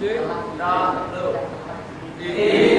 chính đạo đức ý